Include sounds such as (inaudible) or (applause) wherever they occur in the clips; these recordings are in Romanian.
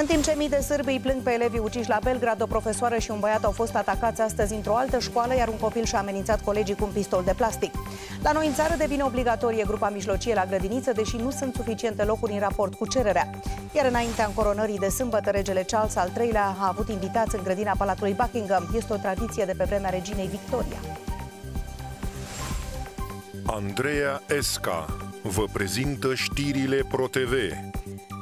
În timp ce mii de sârbi îi plâng pe elevii uciși la Belgrad, o profesoară și un băiat au fost atacați astăzi într-o altă școală, iar un copil și-a amenințat colegii cu un pistol de plastic. La noi în țară devine obligatorie grupa mijlocie la grădiniță, deși nu sunt suficiente locuri în raport cu cererea. Iar înaintea încoronării de sâmbătă, regele Charles al III-lea a avut invitați în grădina Palatului Buckingham. Este o tradiție de pe vremea reginei Victoria. Andreea Esca vă prezintă știrile ProTV.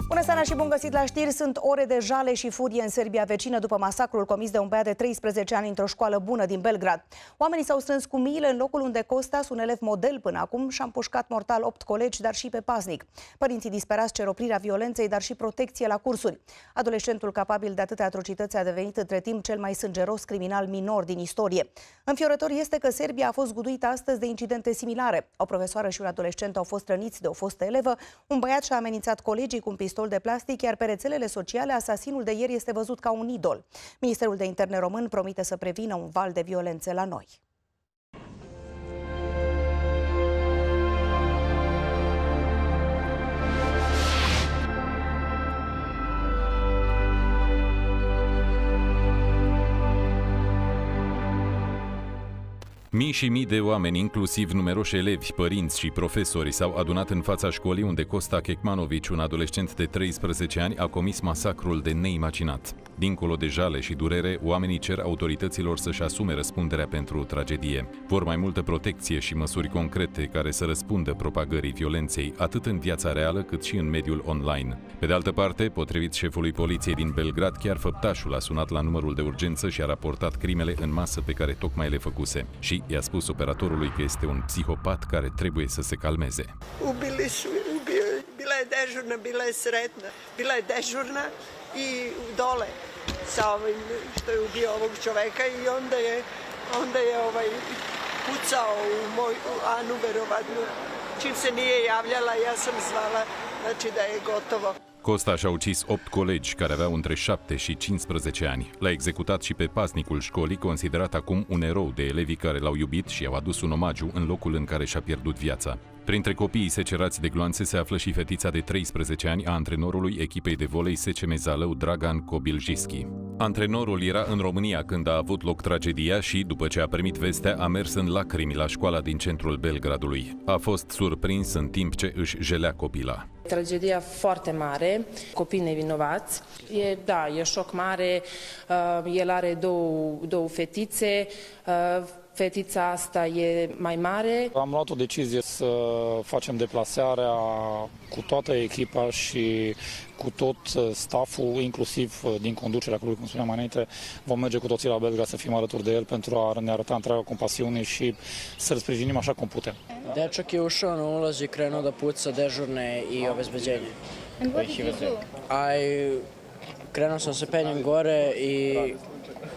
Bună seara și bun găsit la știri. Sunt ore de jale și furie în Serbia vecină după masacrul comis de un băiat de 13 ani într-o școală bună din Belgrad. Oamenii s-au strâns cu miile în locul unde Costas, un elev model până acum, și-a împușcat mortal 8 colegi, dar și pe paznic. Părinții disperați cer oprirea violenței, dar și protecție la cursuri. Adolescentul capabil de atâtea atrocități a devenit între timp cel mai sângeros criminal minor din istorie. Înfiorător este că Serbia a fost guduită astăzi de incidente similare. O profesoară și un adolescent au fost răniți de o fostă elevă, un băiat și-a amenințat colegii cu un pistol pistol de plastic, iar pe rețelele sociale asasinul de ieri este văzut ca un idol. Ministerul de Interne român promite să prevină un val de violențe la noi. Mii și mii de oameni, inclusiv numeroși elevi, părinți și profesori, s-au adunat în fața școlii unde Costa Kekmanovici, un adolescent de 13 ani, a comis masacrul de neimaginat. Dincolo de jale și durere, oamenii cer autorităților să-și asume răspunderea pentru tragedie. Vor mai multă protecție și măsuri concrete care să răspundă propagării violenței, atât în viața reală cât și în mediul online. Pe de altă parte, potrivit șefului poliției din Belgrad, chiar făptașul a sunat la numărul de urgență și a raportat crimele în masă pe care tocmai le făcuse. Și i-a spus operatorului că este un psihopat care trebuie să se calmeze. Ubili su, bila je dežurna, bila je sretna, bila je dežurna i dole sa ovim što je ubio ovog čoveka i onda je, onda je ovaj pucao u moj u Anu verovatno. Čim se nije javljala, ja sam zvala, znači da je gotovo. Costa și-a ucis 8 colegi care aveau între 7 și 15 ani. L-a executat și pe pasnicul școlii, considerat acum un erou de elevii care l-au iubit și i-au adus un omagiu în locul în care și-a pierdut viața. Printre copiii secerați de gloanțe se află și fetița de 13 ani a antrenorului echipei de volei SCM Zalău Dragan Kobiljski. Antrenorul era în România când a avut loc tragedia și, după ce a primit vestea, a mers în lacrimi la școala din centrul Belgradului. A fost surprins în timp ce își jelea copila. Tragedia foarte mare, copii nevinovați. E, da, e șoc mare. Uh, el are două, două fetițe. Uh, Fetița asta e mai mare. Am luat o decizie să facem deplasarea cu toată echipa și cu tot stafful, inclusiv din conducerea clubului, cum spuneam mai înainte. Vom merge cu toții la Belgrad să fim alături de el pentru a ne arăta întreaga compasiune și să-l sprijinim așa cum putem. Dečak je ušao na ulaz i krenuo da puca dežurne i obezbeđenje. And what did you do? Aj, krenuo sam se penjem gore i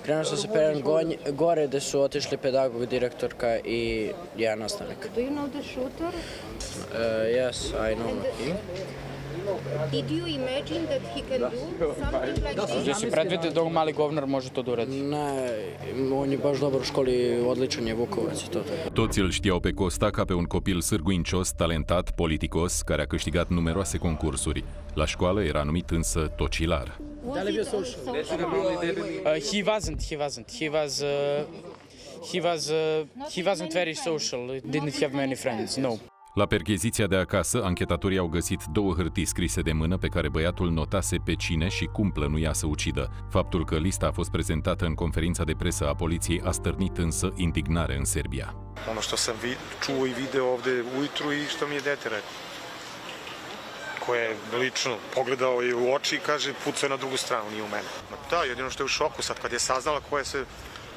krenuo sam se penjem gonj, gore gde su otišli pedagog, direktorka i jedan nastavnik. Do you know the shooter? Uh, yes, I know him. Did you imagine that he can do something like Da this? si predvide da on mali govnar može to da uradi. Ne, on je baš dobar u školi, odličan je Vukovac i to. Toți îl știau pe Costa ca pe un copil sârguincios, talentat, politicos, care a câștigat numeroase concursuri. La școală era numit însă tocilar. Was it on social? Uh, he wasn't, he wasn't. He was, uh, he was, uh, he wasn't very social. Didn't have many friends, no. La percheziția de acasă, anchetatorii au găsit două hârtii scrise de mână pe care băiatul notase pe cine și cum plănuia să ucidă. Faptul că lista a fost prezentată în conferința de presă a poliției a stârnit însă indignare în Serbia. Ono što sam vi, čuo i video ovde ujutru i što mi je dete rekao. Koje je lično pogledao je u oči i kaže pucao je na drugu stranu, nije u mene. Ma da, jedino što je u šoku sad kad je saznala koje se...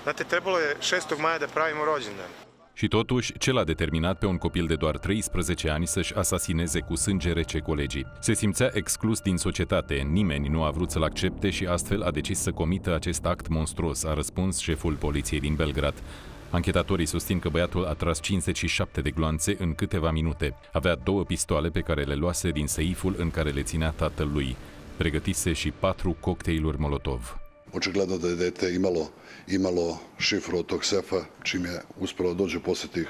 Znate, trebalo je 6. maja da pravimo rođendan. Și totuși, ce l-a determinat pe un copil de doar 13 ani să-și asasineze cu sânge rece colegii? Se simțea exclus din societate, nimeni nu a vrut să-l accepte și astfel a decis să comită acest act monstruos, a răspuns șeful poliției din Belgrad. Anchetatorii susțin că băiatul a tras 57 de gloanțe în câteva minute. Avea două pistoale pe care le luase din seiful în care le ținea tatăl lui. Pregătise și patru cocktailuri Molotov. Očigledno da je dete imalo, imalo šifru od tog sefa, čim je uspelo da dođe posle tih,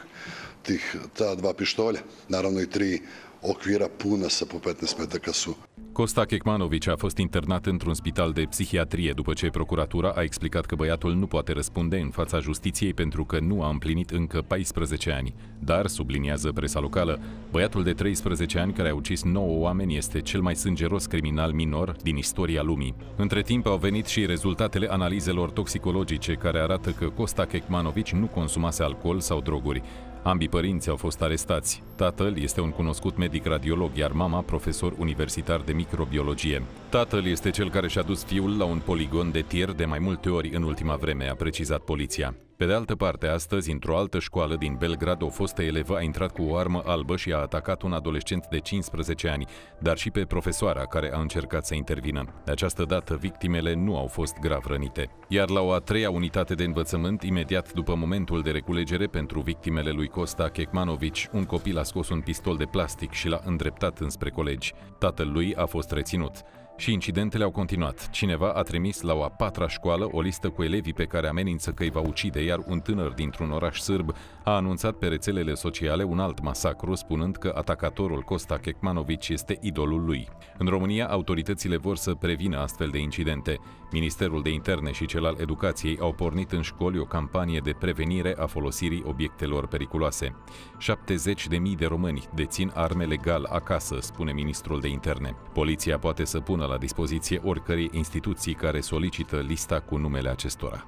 tih ta dva pištolja. Naravno i tri okvira puna sa po 15 metaka su Costa Kekmanovic a fost internat într-un spital de psihiatrie după ce procuratura a explicat că băiatul nu poate răspunde în fața justiției pentru că nu a împlinit încă 14 ani. Dar, subliniază presa locală, băiatul de 13 ani care a ucis 9 oameni este cel mai sângeros criminal minor din istoria lumii. Între timp au venit și rezultatele analizelor toxicologice care arată că Costa Kekmanovic nu consumase alcool sau droguri. Ambii părinți au fost arestați. Tatăl este un cunoscut medic radiolog, iar mama profesor universitar de microbiologie. Tatăl este cel care și-a dus fiul la un poligon de tir de mai multe ori în ultima vreme, a precizat poliția. Pe de altă parte, astăzi, într-o altă școală din Belgrad, o fostă elevă a intrat cu o armă albă și a atacat un adolescent de 15 ani, dar și pe profesoara care a încercat să intervină. De această dată, victimele nu au fost grav rănite. Iar la o a treia unitate de învățământ, imediat după momentul de reculegere pentru victimele lui Costa Kekmanovic, un copil a scos un pistol de plastic și l-a îndreptat înspre colegi. Tatăl lui a fost reținut. Și incidentele au continuat. Cineva a trimis la o a patra școală o listă cu elevii pe care amenință că îi va ucide, iar un tânăr dintr-un oraș sârb a anunțat pe rețelele sociale un alt masacru, spunând că atacatorul Costa Kekmanovic este idolul lui. În România, autoritățile vor să prevină astfel de incidente. Ministerul de Interne și cel al Educației au pornit în școli o campanie de prevenire a folosirii obiectelor periculoase. 70 de mii de români dețin arme legal acasă, spune ministrul de Interne. Poliția poate să pună la dispoziție oricărei instituții care solicită lista cu numele acestora.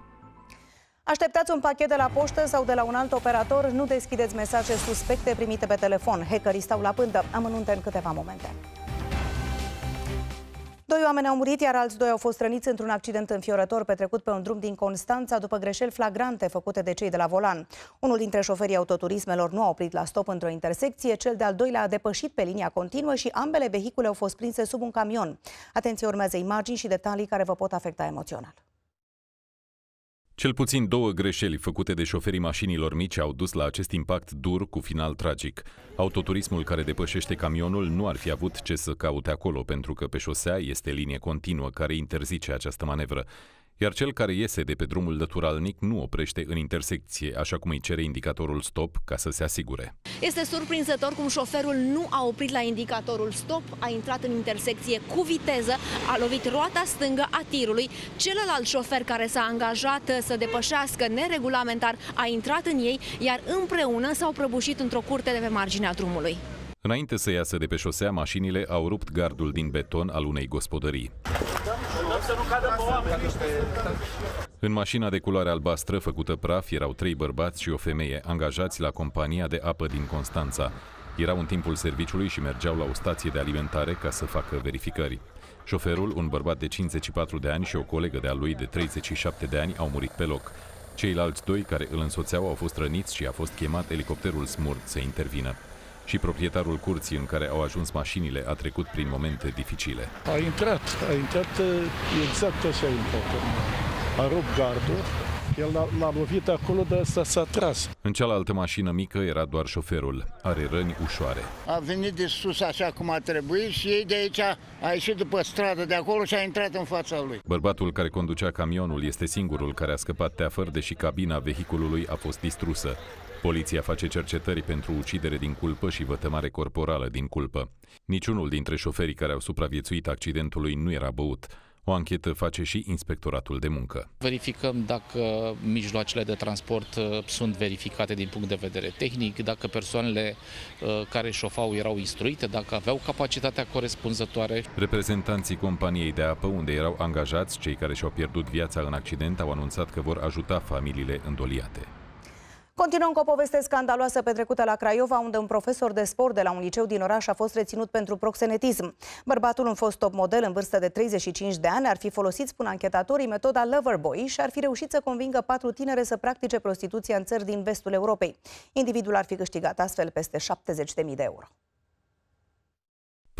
Așteptați un pachet de la poștă sau de la un alt operator, nu deschideți mesaje suspecte primite pe telefon. Hackerii stau la pândă. Amănunte în câteva momente. Doi oameni au murit, iar alți doi au fost răniți într-un accident înfiorător petrecut pe un drum din Constanța după greșeli flagrante făcute de cei de la volan. Unul dintre șoferii autoturismelor nu a oprit la stop într-o intersecție, cel de-al doilea a depășit pe linia continuă și ambele vehicule au fost prinse sub un camion. Atenție, urmează imagini și detalii care vă pot afecta emoțional. Cel puțin două greșeli făcute de șoferii mașinilor mici au dus la acest impact dur cu final tragic. Autoturismul care depășește camionul nu ar fi avut ce să caute acolo pentru că pe șosea este linie continuă care interzice această manevră iar cel care iese de pe drumul naturalnic nu oprește în intersecție, așa cum îi cere indicatorul stop ca să se asigure. Este surprinzător cum șoferul nu a oprit la indicatorul stop, a intrat în intersecție cu viteză, a lovit roata stângă a tirului. Celălalt șofer care s-a angajat să depășească neregulamentar a intrat în ei, iar împreună s-au prăbușit într-o curte de pe marginea drumului. Înainte să iasă de pe șosea, mașinile au rupt gardul din beton al unei gospodării. În mașina de culoare albastră făcută praf erau trei bărbați și o femeie angajați la compania de apă din Constanța. Erau în timpul serviciului și mergeau la o stație de alimentare ca să facă verificări. Șoferul, un bărbat de 54 de ani și o colegă de-a lui de 37 de ani au murit pe loc. Ceilalți doi care îl însoțeau au fost răniți și a fost chemat elicopterul SMURD să intervină și proprietarul curții în care au ajuns mașinile a trecut prin momente dificile. A intrat, a intrat exact așa a intrat. A rupt gardul, el l-a, lovit acolo, dar s-a, s-a tras. În cealaltă mașină mică era doar șoferul. Are răni ușoare. A venit de sus așa cum a trebuit și ei de aici a ieșit după stradă de acolo și a intrat în fața lui. Bărbatul care conducea camionul este singurul care a scăpat teafăr, deși cabina vehiculului a fost distrusă. Poliția face cercetări pentru ucidere din culpă și vătămare corporală din culpă. Niciunul dintre șoferii care au supraviețuit accidentului nu era băut. O anchetă face și Inspectoratul de Muncă. Verificăm dacă mijloacele de transport uh, sunt verificate din punct de vedere tehnic, dacă persoanele uh, care șofau erau instruite, dacă aveau capacitatea corespunzătoare. Reprezentanții companiei de apă unde erau angajați, cei care și-au pierdut viața în accident, au anunțat că vor ajuta familiile îndoliate. Continuăm cu o poveste scandaloasă petrecută la Craiova, unde un profesor de sport de la un liceu din oraș a fost reținut pentru proxenetism. Bărbatul, un fost top model în vârstă de 35 de ani, ar fi folosit, spun anchetatorii, metoda Loverboy și ar fi reușit să convingă patru tinere să practice prostituția în țări din vestul Europei. Individul ar fi câștigat astfel peste 70.000 de euro.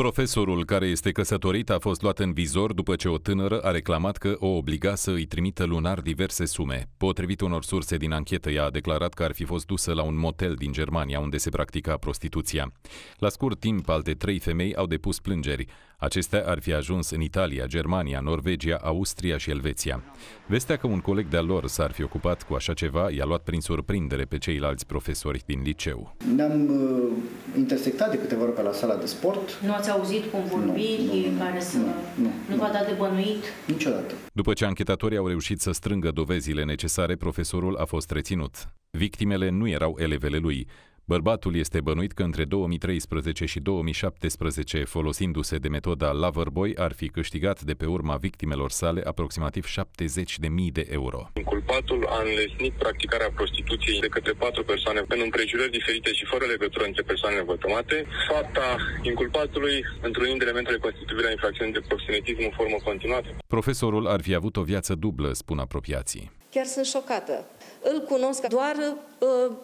Profesorul care este căsătorit a fost luat în vizor după ce o tânără a reclamat că o obliga să îi trimită lunar diverse sume. Potrivit unor surse din anchetă, ea a declarat că ar fi fost dusă la un motel din Germania unde se practica prostituția. La scurt timp, alte trei femei au depus plângeri. Acestea ar fi ajuns în Italia, Germania, Norvegia, Austria și Elveția. Vestea că un coleg de-al lor s-ar fi ocupat cu așa ceva i-a luat prin surprindere pe ceilalți profesori din liceu. Ne-am uh, intersectat de câteva ori pe la sala de sport. Nu ați auzit cum vorbiri nu, nu, care să... Nu, nu, nu v-a dat de bănuit? Niciodată. După ce anchetatorii au reușit să strângă dovezile necesare, profesorul a fost reținut. Victimele nu erau elevele lui. Bărbatul este bănuit că între 2013 și 2017, folosindu-se de metoda Loverboy, ar fi câștigat de pe urma victimelor sale aproximativ 70.000 de euro. Inculpatul a înlesnit practicarea prostituției de către patru persoane în împrejurări diferite și fără legătură între persoanele vătămate. Fapta inculpatului, întrunind elementele constituirea infracțiunii de proxenetism în formă continuată. Profesorul ar fi avut o viață dublă, spun apropiații. Chiar sunt șocată. Îl cunosc doar uh,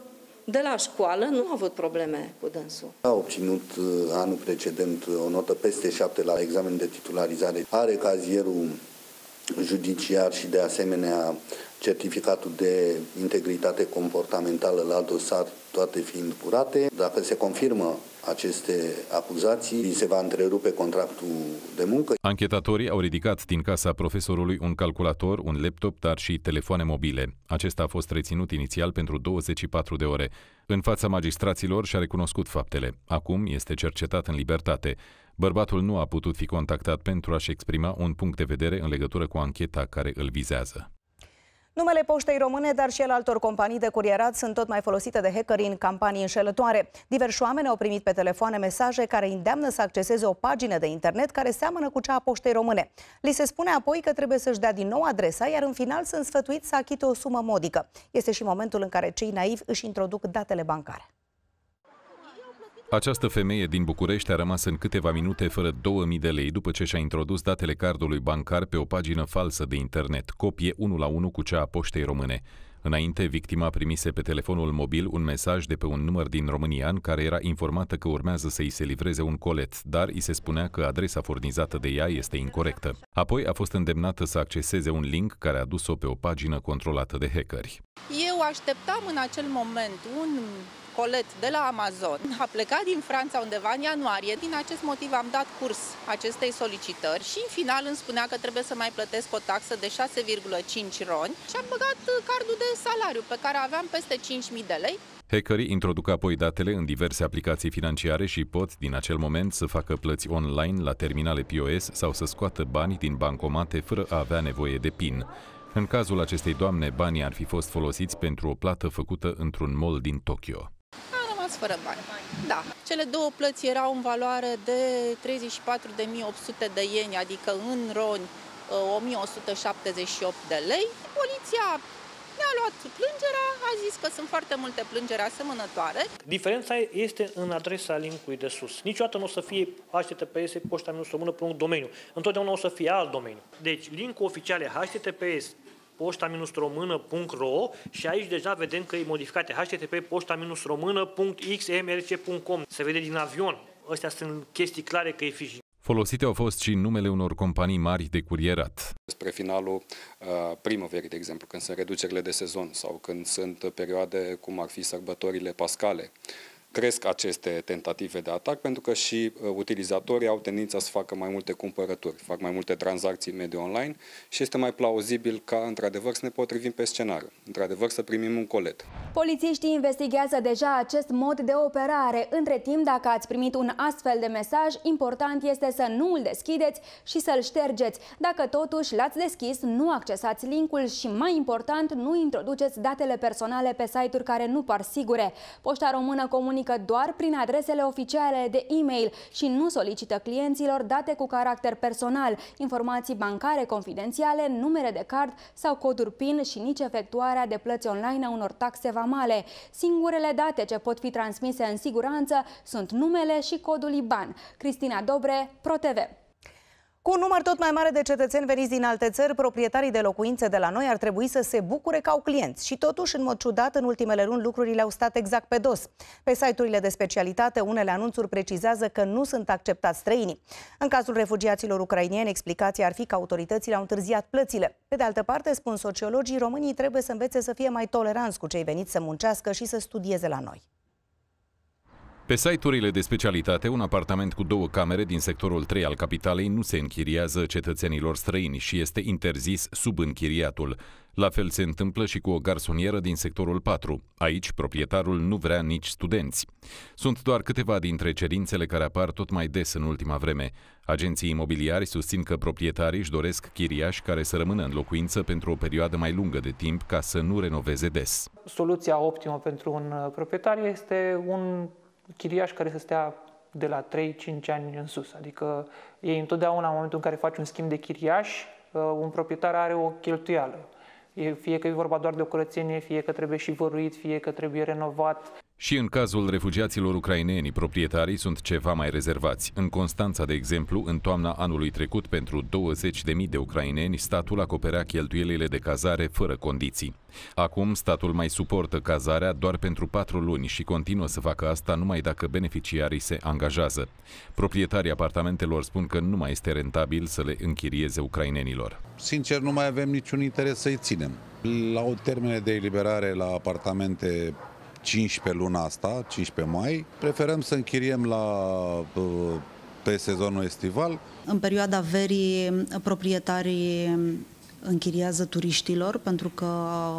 de la școală nu a avut probleme cu dânsul. A obținut uh, anul precedent o notă peste 7 la examen de titularizare. Are cazierul judiciar și de asemenea certificatul de integritate comportamentală la dosar, toate fiind curate. Dacă se confirmă aceste acuzații, se va întrerupe contractul de muncă. Anchetatorii au ridicat din casa profesorului un calculator, un laptop, dar și telefoane mobile. Acesta a fost reținut inițial pentru 24 de ore. În fața magistraților și-a recunoscut faptele. Acum este cercetat în libertate. Bărbatul nu a putut fi contactat pentru a-și exprima un punct de vedere în legătură cu ancheta care îl vizează. Numele poștei române, dar și al altor companii de curierat sunt tot mai folosite de hackeri în campanii înșelătoare. Diversi oameni au primit pe telefoane mesaje care îndeamnă să acceseze o pagină de internet care seamănă cu cea a poștei române. Li se spune apoi că trebuie să-și dea din nou adresa, iar în final sunt sfătuiți să achite o sumă modică. Este și momentul în care cei naivi își introduc datele bancare. Această femeie din București a rămas în câteva minute fără 2000 de lei după ce și-a introdus datele cardului bancar pe o pagină falsă de internet, copie 1 la 1 cu cea a poștei române. Înainte, victima primise pe telefonul mobil un mesaj de pe un număr din România în care era informată că urmează să îi se livreze un colet, dar îi se spunea că adresa furnizată de ea este incorrectă. Apoi a fost îndemnată să acceseze un link care a dus-o pe o pagină controlată de hackeri. Eu așteptam în acel moment un colet de la Amazon. A plecat din Franța undeva în ianuarie. Din acest motiv am dat curs acestei solicitări și în final îmi spunea că trebuie să mai plătesc o taxă de 6,5 roni și am băgat cardul de salariu pe care aveam peste 5.000 de lei. Hackerii introduc apoi datele în diverse aplicații financiare și pot, din acel moment, să facă plăți online la terminale POS sau să scoată bani din bancomate fără a avea nevoie de PIN. În cazul acestei doamne, banii ar fi fost folosiți pentru o plată făcută într-un mall din Tokyo rămas fără bani. Da. Cele două plăți erau în valoare de 34.800 de ieni, adică în roni 1178 de lei. Poliția ne-a luat plângerea, a zis că sunt foarte multe plângeri asemănătoare. Diferența este în adresa linkului de sus. Niciodată nu o să fie HTTPS poșta minus română pe un domeniu. Întotdeauna o să fie alt domeniu. Deci, linkul oficial e https poșta-română.ro și aici deja vedem că e modificate http poșta-română.xmrc.com. Se vede din avion. Astea sunt chestii clare că e fiș. Folosite au fost și numele unor companii mari de curierat. Spre finalul uh, primăverii, de exemplu, când sunt reducerile de sezon sau când sunt perioade cum ar fi sărbătorile pascale, cresc aceste tentative de atac pentru că și uh, utilizatorii au tendința să facă mai multe cumpărături, fac mai multe tranzacții în mediul online și este mai plauzibil ca într-adevăr să ne potrivim pe scenariu, într-adevăr să primim un colet. Polițiștii investigează deja acest mod de operare. Între timp, dacă ați primit un astfel de mesaj, important este să nu îl deschideți și să-l ștergeți. Dacă totuși l-ați deschis, nu accesați linkul și, mai important, nu introduceți datele personale pe site-uri care nu par sigure. Poșta Română comunică comunică doar prin adresele oficiale de e-mail și nu solicită clienților date cu caracter personal, informații bancare confidențiale, numere de card sau coduri PIN și nici efectuarea de plăți online a unor taxe vamale. Singurele date ce pot fi transmise în siguranță sunt numele și codul IBAN. Cristina Dobre, ProTV. Cu un număr tot mai mare de cetățeni veniți din alte țări, proprietarii de locuințe de la noi ar trebui să se bucure ca au clienți. Și totuși, în mod ciudat, în ultimele luni lucrurile au stat exact pe dos. Pe site-urile de specialitate, unele anunțuri precizează că nu sunt acceptați străinii. În cazul refugiaților ucrainieni, explicația ar fi că autoritățile au întârziat plățile. Pe de altă parte, spun sociologii, românii trebuie să învețe să fie mai toleranți cu cei veniți să muncească și să studieze la noi. Pe site-urile de specialitate, un apartament cu două camere din sectorul 3 al capitalei nu se închiriază cetățenilor străini și este interzis sub închiriatul. La fel se întâmplă și cu o garsonieră din sectorul 4. Aici, proprietarul nu vrea nici studenți. Sunt doar câteva dintre cerințele care apar tot mai des în ultima vreme. Agenții imobiliari susțin că proprietarii își doresc chiriași care să rămână în locuință pentru o perioadă mai lungă de timp ca să nu renoveze des. Soluția optimă pentru un proprietar este un chiriaș care să stea de la 3-5 ani în sus. Adică ei întotdeauna, în momentul în care faci un schimb de chiriaș, uh, un proprietar are o cheltuială. Fie că e vorba doar de o curățenie, fie că trebuie și văruit, fie că trebuie renovat. Și în cazul refugiaților ucraineni, proprietarii sunt ceva mai rezervați. În Constanța, de exemplu, în toamna anului trecut, pentru 20.000 de ucraineni, statul acoperea cheltuielile de cazare fără condiții. Acum, statul mai suportă cazarea doar pentru patru luni și continuă să facă asta numai dacă beneficiarii se angajează. Proprietarii apartamentelor spun că nu mai este rentabil să le închirieze ucrainenilor. Sincer, nu mai avem niciun interes să-i ținem. La o termene de eliberare la apartamente 15 luna asta, 15 mai. Preferăm să închiriem la pe sezonul estival. În perioada verii, proprietarii închiriază turiștilor pentru că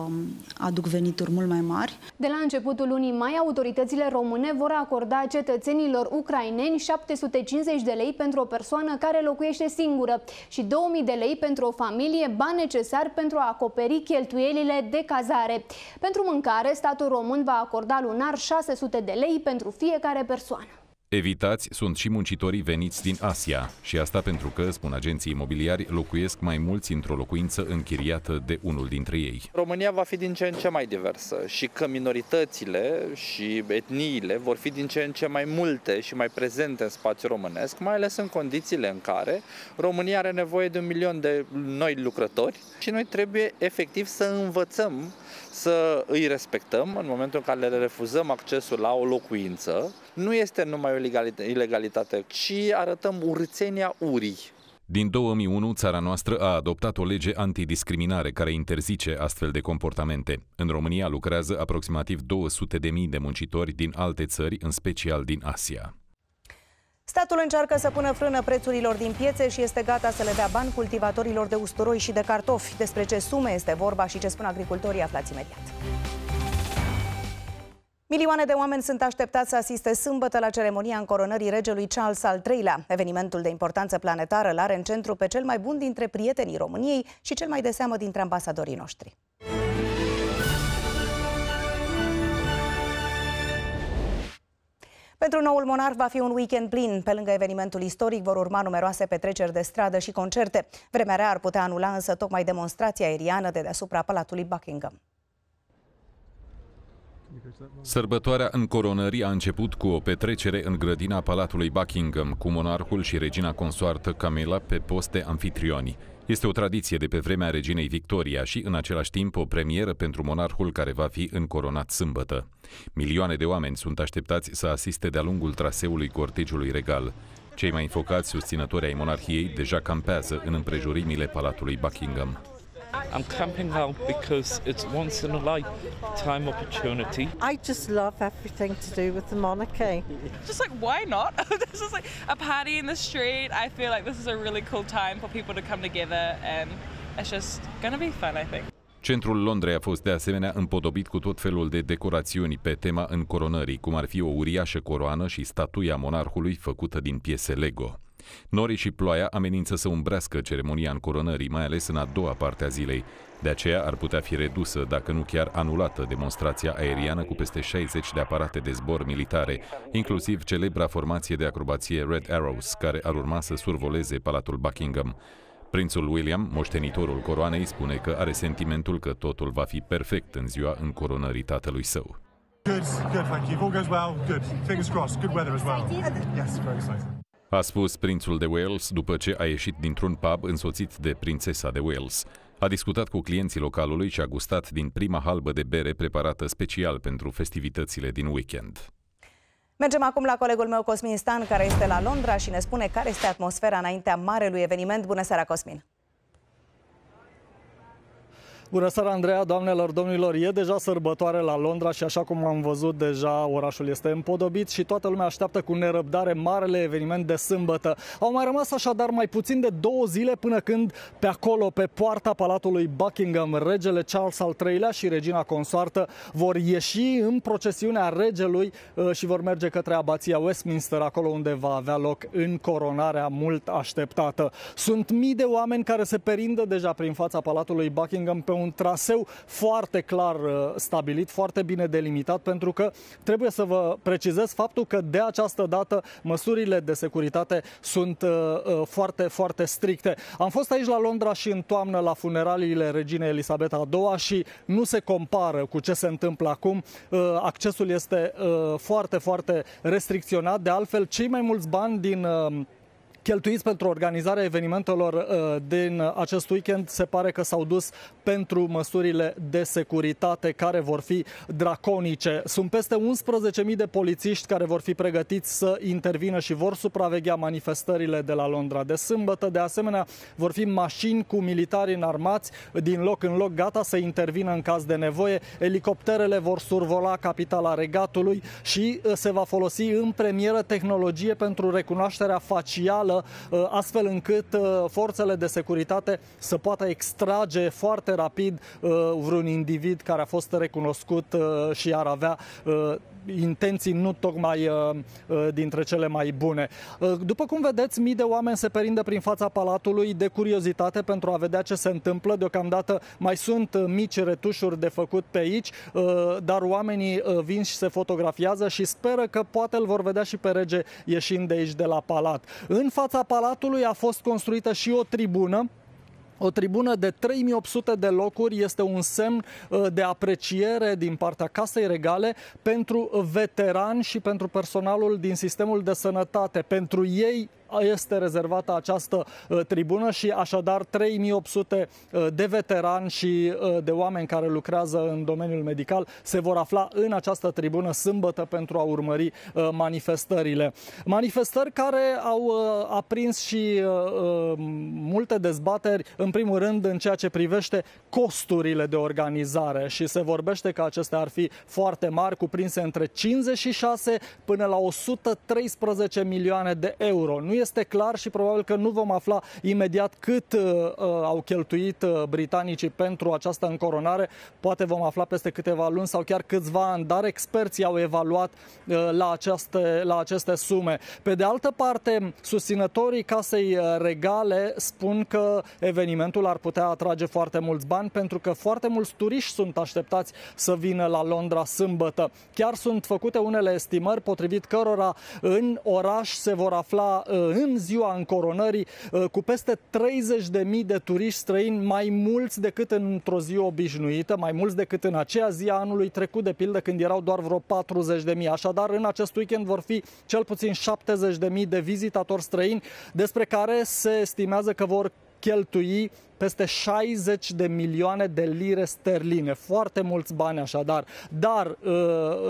um, aduc venituri mult mai mari. De la începutul lunii mai, autoritățile române vor acorda cetățenilor ucraineni 750 de lei pentru o persoană care locuiește singură și 2000 de lei pentru o familie, bani necesari pentru a acoperi cheltuielile de cazare. Pentru mâncare, statul român va acorda lunar 600 de lei pentru fiecare persoană. Evitați sunt și muncitorii veniți din Asia și asta pentru că, spun agenții imobiliari, locuiesc mai mulți într-o locuință închiriată de unul dintre ei. România va fi din ce în ce mai diversă și că minoritățile și etniile vor fi din ce în ce mai multe și mai prezente în spațiul românesc, mai ales în condițiile în care România are nevoie de un milion de noi lucrători și noi trebuie efectiv să învățăm să îi respectăm în momentul în care le refuzăm accesul la o locuință. Nu este numai o ilegalitate, ci arătăm urțenia urii. Din 2001, țara noastră a adoptat o lege antidiscriminare care interzice astfel de comportamente. În România lucrează aproximativ 200.000 de muncitori din alte țări, în special din Asia. Statul încearcă să pună frână prețurilor din piețe și este gata să le dea bani cultivatorilor de usturoi și de cartofi. Despre ce sume este vorba și ce spun agricultorii aflați imediat. Milioane de oameni sunt așteptați să asiste sâmbătă la ceremonia încoronării regelui Charles al III-lea. Evenimentul de importanță planetară îl are în centru pe cel mai bun dintre prietenii României și cel mai de seamă dintre ambasadorii noștri. Pentru noul monarh va fi un weekend plin. Pe lângă evenimentul istoric vor urma numeroase petreceri de stradă și concerte. Vremea rea ar putea anula însă tocmai demonstrația aeriană de deasupra Palatului Buckingham. Sărbătoarea încoronării a început cu o petrecere în grădina Palatului Buckingham, cu monarhul și regina consoartă Camilla pe post de anfitrioni. Este o tradiție de pe vremea reginei Victoria și, în același timp, o premieră pentru monarhul care va fi încoronat sâmbătă. Milioane de oameni sunt așteptați să asiste de-a lungul traseului cortegiului regal. Cei mai înfocați susținători ai monarhiei deja campează în împrejurimile Palatului Buckingham. I'm camping out because it's once in a lifetime opportunity. I just love everything to do with the monarchy. Just like, why not? (laughs) this is like a party in the street. I feel like this is a really cool time for people to come together and it's just gonna be fun, I think. Centrul Londrei a fost de asemenea împodobit cu tot felul de decorațiuni pe tema încoronării, cum ar fi o uriașă coroană și statuia monarhului făcută din piese Lego. Norii și ploaia amenință să umbrească ceremonia încoronării, mai ales în a doua parte a zilei. De aceea ar putea fi redusă, dacă nu chiar anulată, demonstrația aeriană cu peste 60 de aparate de zbor militare, inclusiv celebra formație de acrobație Red Arrows, care ar urma să survoleze Palatul Buckingham. Prințul William, moștenitorul coroanei, spune că are sentimentul că totul va fi perfect în ziua încoronării tatălui său. Good, good, thank you. If all goes well, good. Fingers crossed. Good weather as well. Yes, very excited. A spus prințul de Wales după ce a ieșit dintr-un pub însoțit de prințesa de Wales. A discutat cu clienții localului și a gustat din prima halbă de bere preparată special pentru festivitățile din weekend. Mergem acum la colegul meu Cosmin Stan, care este la Londra și ne spune care este atmosfera înaintea marelui eveniment. Bună seara, Cosmin! Bună seara, Andreea, doamnelor, domnilor! E deja sărbătoare la Londra și așa cum am văzut deja, orașul este împodobit și toată lumea așteaptă cu nerăbdare marele eveniment de sâmbătă. Au mai rămas așadar mai puțin de două zile până când pe acolo, pe poarta Palatului Buckingham, regele Charles al III-lea și regina consoartă vor ieși în procesiunea regelui uh, și vor merge către abația Westminster, acolo unde va avea loc în coronarea mult așteptată. Sunt mii de oameni care se perindă deja prin fața Palatului Buckingham pe un un traseu foarte clar uh, stabilit, foarte bine delimitat, pentru că trebuie să vă precizez faptul că de această dată măsurile de securitate sunt uh, uh, foarte, foarte stricte. Am fost aici la Londra și în toamnă la funeraliile reginei Elisabeta a II și nu se compară cu ce se întâmplă acum. Accesul este foarte, foarte restricționat. De altfel, cei mai mulți bani din cheltuiți pentru organizarea evenimentelor uh, din acest weekend se pare că s-au dus pentru măsurile de securitate care vor fi draconice. Sunt peste 11.000 de polițiști care vor fi pregătiți să intervină și vor supraveghea manifestările de la Londra de sâmbătă. De asemenea, vor fi mașini cu militari înarmați din loc în loc gata să intervină în caz de nevoie. Elicopterele vor survola capitala regatului și uh, se va folosi în premieră tehnologie pentru recunoașterea facială națională, uh, astfel încât uh, forțele de securitate să poată extrage foarte rapid uh, vreun individ care a fost recunoscut și ar avea intenții nu tocmai uh, uh, dintre cele mai bune. Uh, după cum vedeți, mii de oameni se perindă prin fața palatului de curiozitate pentru a vedea ce se întâmplă. Deocamdată mai sunt mici retușuri de făcut pe aici, dar oamenii vin și se fotografiază și speră că poate îl vor vedea și pe rege ieșind de aici de la palat. În fața palatului a fost construită și o tribună o tribună de 3800 de locuri este un semn uh, de apreciere din partea Casei Regale pentru veterani și pentru personalul din sistemul de sănătate. Pentru ei este rezervată această uh, tribună și așadar 3800 uh, de veterani și uh, de oameni care lucrează în domeniul medical se vor afla în această tribună sâmbătă pentru a urmări manifestările. Manifestări care au aprins și multe dezbateri, în primul rând în ceea ce privește costurile de organizare și se vorbește că acestea ar fi foarte mari, cuprinse între 56 până la 113 milioane de euro. Nu este clar și probabil că nu vom afla imediat cât uh, uh, au cheltuit uh, britanicii pentru această încoronare. Poate vom afla peste câteva luni sau chiar câțiva ani, dar experții au evaluat uh, la, aceste, la aceste sume. Pe de altă parte, susținătorii Casei Regale spun că evenimentul ar putea atrage foarte mulți bani pentru că foarte mulți turiști sunt așteptați să vină la Londra sâmbătă. Chiar sunt făcute unele estimări potrivit cărora în oraș se vor afla uh, în ziua încoronării uh, cu peste 30.000 de turiști străini, mai mulți decât într-o zi obișnuită, mai mulți decât în aceea zi a anului trecut, de pildă când erau doar vreo 40.000. Așadar, în acest weekend vor fi cel puțin 70.000 de vizitatori străini, despre care se estimează că vor cheltui peste 60 de milioane de lire sterline, foarte mulți bani așadar, dar uh,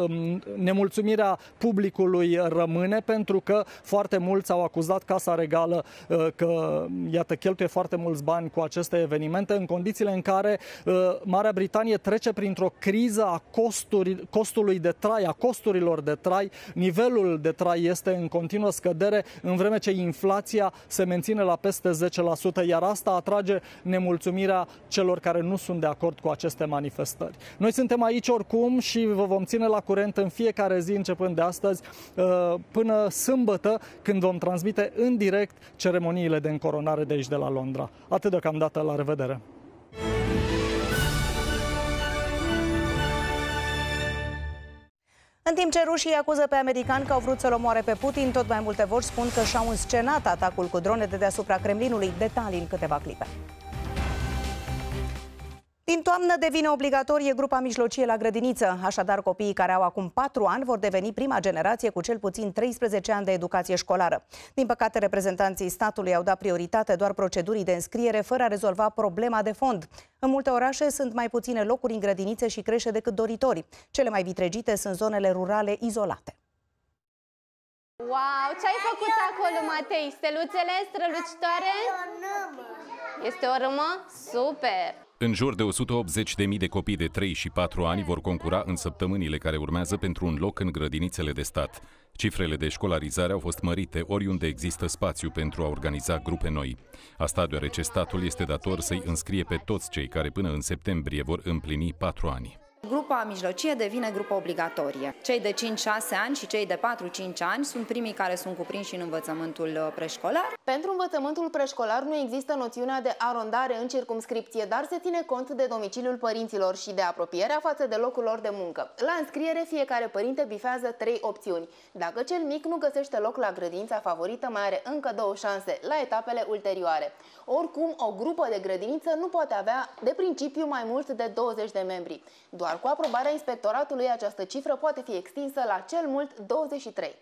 um, nemulțumirea publicului rămâne pentru că foarte mulți au acuzat Casa Regală uh, că, iată, cheltuie foarte mulți bani cu aceste evenimente în condițiile în care uh, Marea Britanie trece printr-o criză a costuri, costului de trai, a costurilor de trai, nivelul de trai este în continuă scădere, în vreme ce inflația se menține la peste 10%, iar asta atrage nemulțumirea celor care nu sunt de acord cu aceste manifestări. Noi suntem aici oricum și vă vom ține la curent în fiecare zi începând de astăzi uh, până sâmbătă când vom transmite în direct ceremoniile de încoronare de aici de la Londra. Atât deocamdată, la revedere! În timp ce rușii acuză pe americani că au vrut să-l omoare pe Putin, tot mai multe voci spun că și-au înscenat atacul cu drone de deasupra Kremlinului. Detalii în câteva clipe. Din toamnă devine obligatorie grupa mijlocie la grădiniță, așadar copiii care au acum 4 ani vor deveni prima generație cu cel puțin 13 ani de educație școlară. Din păcate, reprezentanții statului au dat prioritate doar procedurii de înscriere fără a rezolva problema de fond. În multe orașe sunt mai puține locuri în grădinițe și crește decât doritori. Cele mai vitregite sunt zonele rurale izolate. Wow, ce ai făcut acolo, Matei? Steluțele strălucitoare? Este o râmă? Super! În jur de 180.000 de copii de 3 și 4 ani vor concura în săptămânile care urmează pentru un loc în grădinițele de stat. Cifrele de școlarizare au fost mărite oriunde există spațiu pentru a organiza grupe noi. Asta deoarece statul este dator să-i înscrie pe toți cei care până în septembrie vor împlini 4 ani. Grupa mijlocie devine grupă obligatorie. Cei de 5-6 ani și cei de 4-5 ani sunt primii care sunt cuprinși în învățământul uh, preșcolar. Pentru învățământul preșcolar nu există noțiunea de arondare în circumscripție, dar se ține cont de domiciliul părinților și de apropierea față de locul lor de muncă. La înscriere, fiecare părinte bifează trei opțiuni. Dacă cel mic nu găsește loc la grădința favorită, mai are încă două șanse la etapele ulterioare. Oricum, o grupă de grădiniță nu poate avea de principiu mai mult de 20 de membri. Doar cu aprobarea inspectoratului această cifră poate fi extinsă la cel mult 23.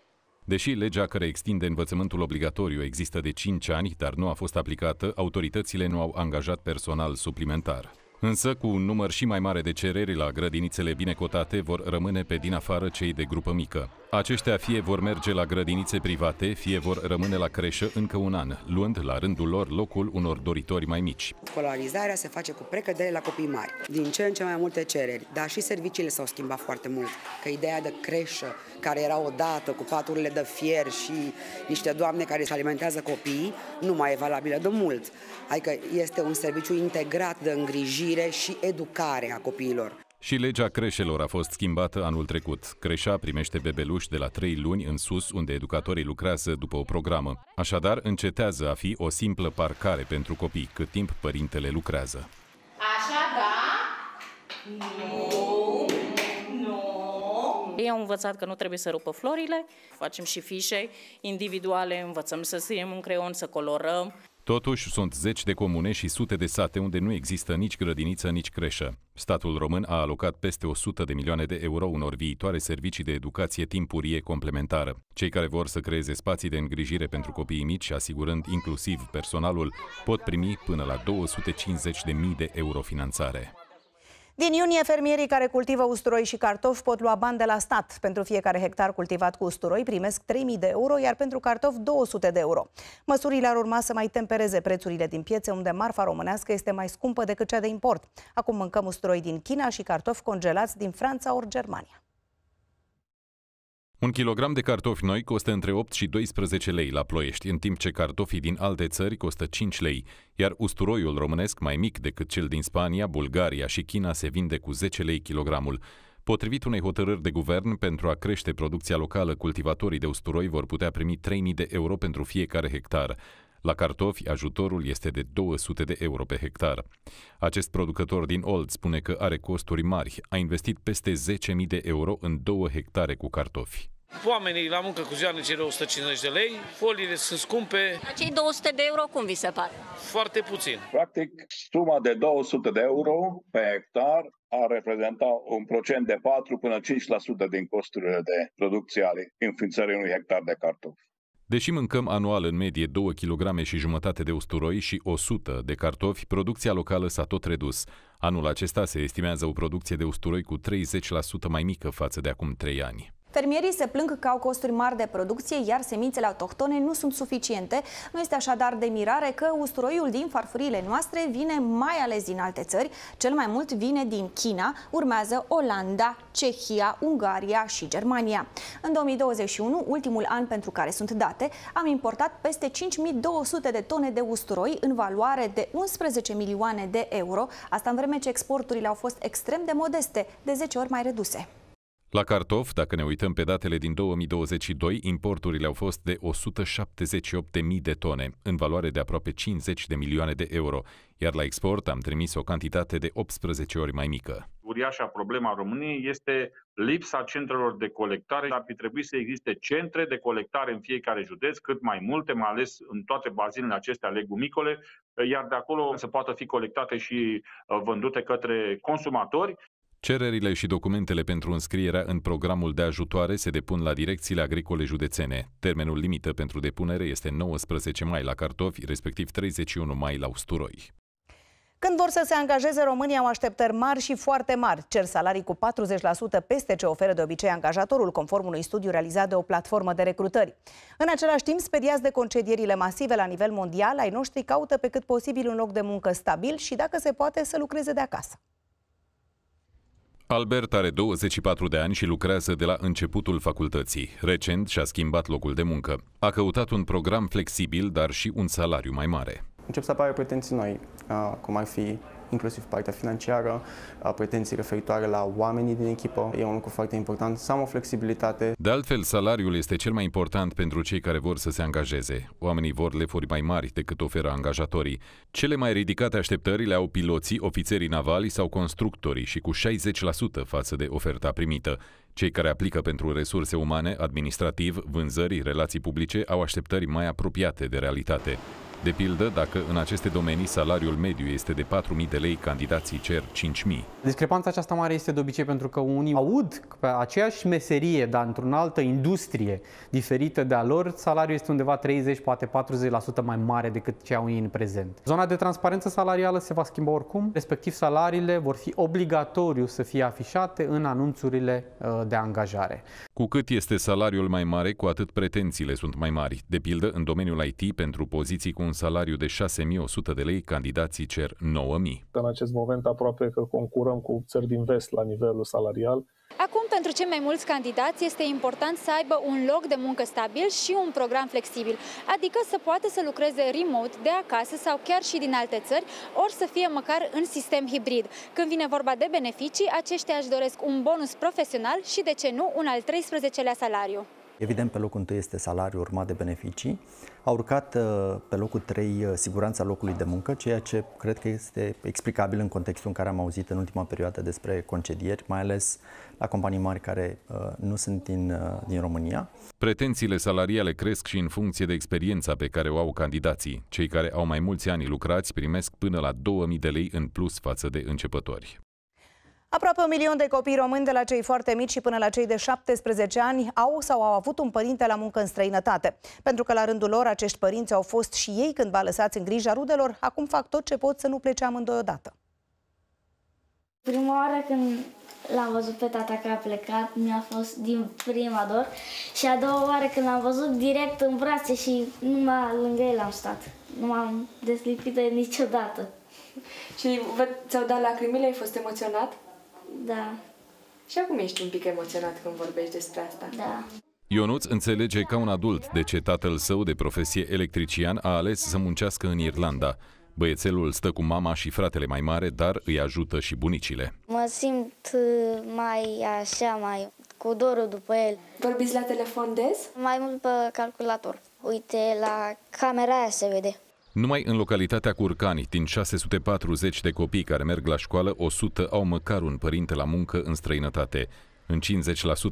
Deși legea care extinde învățământul obligatoriu există de 5 ani, dar nu a fost aplicată, autoritățile nu au angajat personal suplimentar. Însă, cu un număr și mai mare de cereri la grădinițele bine cotate, vor rămâne pe din afară cei de grupă mică. Aceștia fie vor merge la grădinițe private, fie vor rămâne la creșă încă un an, luând la rândul lor locul unor doritori mai mici. Școlarizarea se face cu precădere la copii mari, din ce în ce mai multe cereri, dar și serviciile s-au schimbat foarte mult. Că ideea de creșă, care era odată cu paturile de fier și niște doamne care se alimentează copiii, nu mai e valabilă de mult. Adică este un serviciu integrat de îngrijire și educare a copiilor. Și legea creșelor a fost schimbată anul trecut. Creșa primește bebeluși de la 3 luni în sus, unde educatorii lucrează după o programă. Așadar, încetează a fi o simplă parcare pentru copii, cât timp părintele lucrează. Așa, da? Nu. Nu. Ei au învățat că nu trebuie să rupă florile, facem și fișe individuale, învățăm să scriem un creion, să colorăm. Totuși, sunt zeci de comune și sute de sate unde nu există nici grădiniță, nici creșă. Statul român a alocat peste 100 de milioane de euro unor viitoare servicii de educație timpurie complementară. Cei care vor să creeze spații de îngrijire pentru copiii mici, asigurând inclusiv personalul, pot primi până la 250.000 de euro finanțare. Din iunie, fermierii care cultivă usturoi și cartofi pot lua bani de la stat. Pentru fiecare hectar cultivat cu usturoi primesc 3.000 de euro, iar pentru cartofi 200 de euro. Măsurile ar urma să mai tempereze prețurile din piețe, unde marfa românească este mai scumpă decât cea de import. Acum mâncăm usturoi din China și cartofi congelați din Franța ori Germania. Un kilogram de cartofi noi costă între 8 și 12 lei la Ploiești, în timp ce cartofii din alte țări costă 5 lei, iar usturoiul românesc, mai mic decât cel din Spania, Bulgaria și China, se vinde cu 10 lei kilogramul. Potrivit unei hotărâri de guvern, pentru a crește producția locală, cultivatorii de usturoi vor putea primi 3.000 de euro pentru fiecare hectar. La cartofi, ajutorul este de 200 de euro pe hectar. Acest producător din Old spune că are costuri mari. A investit peste 10.000 de euro în două hectare cu cartofi. Oamenii la muncă cu ziua cere 150 de lei, foliile sunt scumpe. Cei 200 de euro cum vi se pare? Foarte puțin. Practic, suma de 200 de euro pe hectar ar reprezenta un procent de 4 până 5% din costurile de producție ale înființării unui hectar de cartofi. Deși mâncăm anual în medie 2 kg și jumătate de usturoi și 100 de cartofi, producția locală s-a tot redus. Anul acesta se estimează o producție de usturoi cu 30% mai mică față de acum 3 ani. Fermierii se plâng că au costuri mari de producție, iar semințele autohtone nu sunt suficiente. Nu este așadar de mirare că usturoiul din farfurile noastre vine mai ales din alte țări. Cel mai mult vine din China, urmează Olanda, Cehia, Ungaria și Germania. În 2021, ultimul an pentru care sunt date, am importat peste 5200 de tone de usturoi în valoare de 11 milioane de euro, asta în vreme ce exporturile au fost extrem de modeste, de 10 ori mai reduse. La cartof, dacă ne uităm pe datele din 2022, importurile au fost de 178.000 de tone, în valoare de aproape 50 de milioane de euro, iar la export am trimis o cantitate de 18 ori mai mică. uriașa problema a României este lipsa centrelor de colectare. Ar fi trebuit să existe centre de colectare în fiecare județ, cât mai multe, mai ales în toate bazinele acestea legumicole, iar de acolo să poată fi colectate și uh, vândute către consumatori. Cererile și documentele pentru înscrierea în programul de ajutoare se depun la direcțiile agricole județene. Termenul limită pentru depunere este 19 mai la cartofi, respectiv 31 mai la usturoi. Când vor să se angajeze, România au așteptări mari și foarte mari. Cer salarii cu 40% peste ce oferă de obicei angajatorul, conform unui studiu realizat de o platformă de recrutări. În același timp, speriați de concedierile masive la nivel mondial, ai noștri caută pe cât posibil un loc de muncă stabil și, dacă se poate, să lucreze de acasă. Albert are 24 de ani și lucrează de la începutul facultății. Recent și-a schimbat locul de muncă. A căutat un program flexibil, dar și un salariu mai mare. Încep să apară pretenții noi, cum ar fi inclusiv partea financiară, pretenții referitoare la oamenii din echipă. E un lucru foarte important, să am o flexibilitate. De altfel, salariul este cel mai important pentru cei care vor să se angajeze. Oamenii vor lefuri mai mari decât oferă angajatorii. Cele mai ridicate așteptări le au piloții, ofițerii navali sau constructorii și cu 60% față de oferta primită. Cei care aplică pentru resurse umane, administrativ, vânzări, relații publice au așteptări mai apropiate de realitate. De pildă, dacă în aceste domenii salariul mediu este de 4.000 de lei, candidații cer 5.000. Discrepanța aceasta mare este de obicei pentru că unii aud pe aceeași meserie, dar într-o altă industrie diferită de a lor, salariul este undeva 30, poate 40% mai mare decât ce au ei în prezent. Zona de transparență salarială se va schimba oricum, respectiv salariile vor fi obligatoriu să fie afișate în anunțurile uh, de angajare. Cu cât este salariul mai mare, cu atât pretențiile sunt mai mari. De pildă, în domeniul IT, pentru poziții cu un salariu de 6.100 de lei, candidații cer 9.000. În acest moment aproape că concurăm cu țări din vest la nivelul salarial. Acum, pentru cei mai mulți candidați, este important să aibă un loc de muncă stabil și un program flexibil, adică să poată să lucreze remote, de acasă sau chiar și din alte țări, ori să fie măcar în sistem hibrid. Când vine vorba de beneficii, aceștia își doresc un bonus profesional și, de ce nu, un al 13-lea salariu. Evident, pe locul 1 este salariul urmat de beneficii. A urcat uh, pe locul 3 uh, siguranța locului de muncă, ceea ce cred că este explicabil în contextul în care am auzit în ultima perioadă despre concedieri, mai ales la companii mari care uh, nu sunt din, din România. Pretențiile salariale cresc și în funcție de experiența pe care o au candidații. Cei care au mai mulți ani lucrați primesc până la 2000 de lei în plus față de începători. Aproape un milion de copii români de la cei foarte mici și până la cei de 17 ani au sau au avut un părinte la muncă în străinătate. Pentru că la rândul lor acești părinți au fost și ei cândva lăsați în grija rudelor, acum fac tot ce pot să nu plece amândoi odată. Prima oară când l-am văzut pe tata că a plecat, mi-a fost din prima dor și a doua oară când l-am văzut direct în brațe și numai lângă el am stat. Nu m-am deslipit de niciodată. Și ți-au dat lacrimile? Ai fost emoționat? Da. Și acum ești un pic emoționat când vorbești despre asta. Da. Ionuț înțelege ca un adult de ce tatăl său de profesie electrician a ales să muncească în Irlanda. Băiețelul stă cu mama și fratele mai mare, dar îi ajută și bunicile. Mă simt uh, mai așa, mai cu dorul după el. Vorbiți la telefon des? Mai mult pe calculator. Uite, la camera aia se vede. Numai în localitatea Curcani, din 640 de copii care merg la școală, 100 au măcar un părinte la muncă în străinătate. În